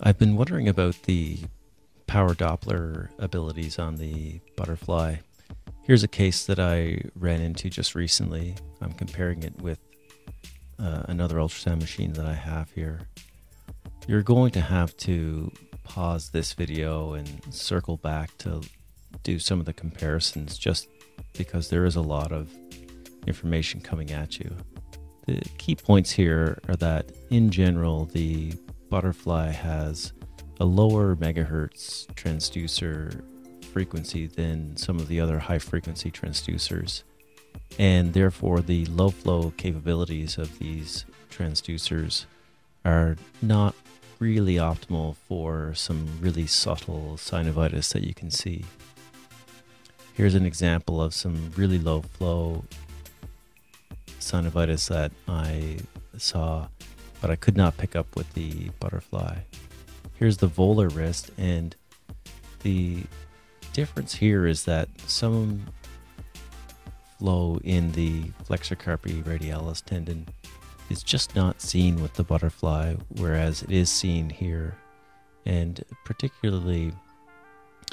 I've been wondering about the power Doppler abilities on the butterfly. Here's a case that I ran into just recently. I'm comparing it with uh, another ultrasound machine that I have here. You're going to have to pause this video and circle back to do some of the comparisons just because there is a lot of information coming at you. The key points here are that in general, the Butterfly has a lower megahertz transducer frequency than some of the other high frequency transducers, and therefore the low flow capabilities of these transducers are not really optimal for some really subtle synovitis that you can see. Here's an example of some really low flow synovitis that I saw but I could not pick up with the butterfly. Here's the volar wrist, and the difference here is that some flow in the flexor carpi radialis tendon is just not seen with the butterfly, whereas it is seen here, and particularly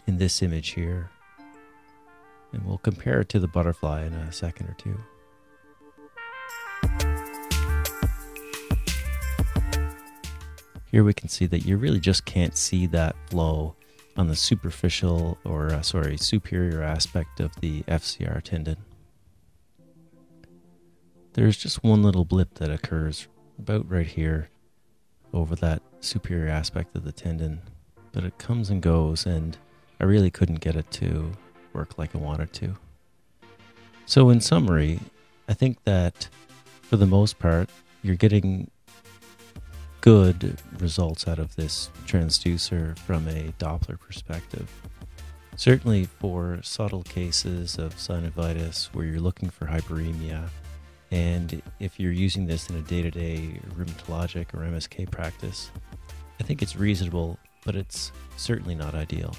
in this image here. And we'll compare it to the butterfly in a second or two. Here we can see that you really just can't see that flow on the superficial or uh, sorry superior aspect of the FCR tendon. There's just one little blip that occurs about right here over that superior aspect of the tendon, but it comes and goes and I really couldn't get it to work like I wanted to. So in summary, I think that for the most part, you're getting good results out of this transducer from a Doppler perspective. Certainly for subtle cases of synovitis where you're looking for hyperemia, and if you're using this in a day to day rheumatologic or MSK practice, I think it's reasonable, but it's certainly not ideal.